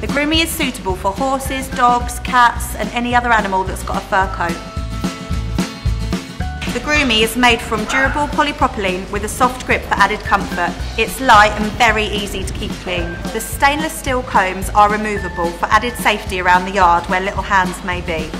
The Groomi is suitable for horses, dogs, cats and any other animal that's got a fur coat. The Groomi is made from durable polypropylene with a soft grip for added comfort. It's light and very easy to keep clean. The stainless steel combs are removable for added safety around the yard where little hands may be.